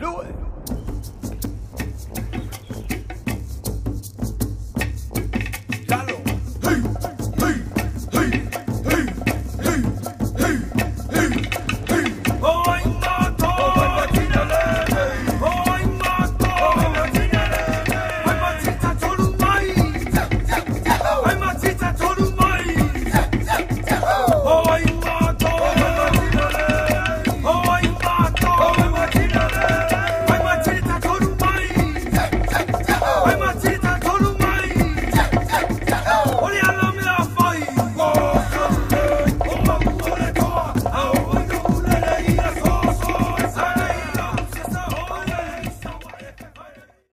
Do it.